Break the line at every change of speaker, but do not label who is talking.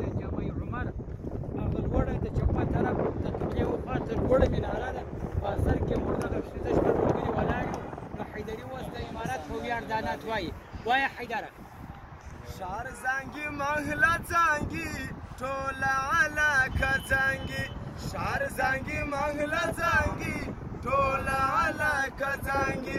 د جامع عمر هغه لوړه د چپه طرف او د قبلې او خوا ته لوړه مناره ده په اثر کې موږ دغه کښې د شپږ ملګري ولاړ یو نو حیدري اوس د امارت په ویاړ دا نعت وایي وایه حیدره
شار
زنګي محله زنګي ټوله علاقه زنګي
شار
زنګي
محله زنګي ټوله علاقه زنګي